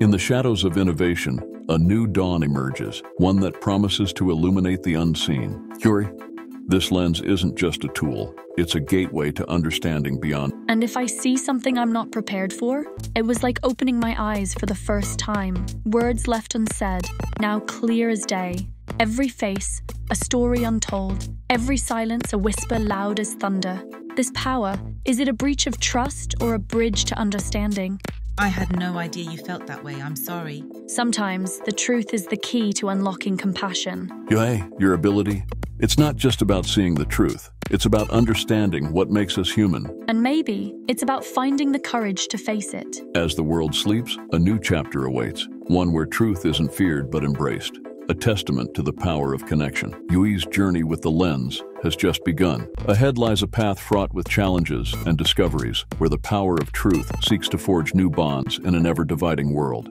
In the shadows of innovation, a new dawn emerges, one that promises to illuminate the unseen. Curie, this lens isn't just a tool, it's a gateway to understanding beyond. And if I see something I'm not prepared for, it was like opening my eyes for the first time. Words left unsaid, now clear as day. Every face, a story untold. Every silence, a whisper loud as thunder. This power, is it a breach of trust or a bridge to understanding? I had no idea you felt that way. I'm sorry. Sometimes the truth is the key to unlocking compassion. Yui, your ability, it's not just about seeing the truth. It's about understanding what makes us human. And maybe it's about finding the courage to face it. As the world sleeps, a new chapter awaits, one where truth isn't feared but embraced a testament to the power of connection. Yui's journey with the lens has just begun. Ahead lies a path fraught with challenges and discoveries, where the power of truth seeks to forge new bonds in an ever-dividing world.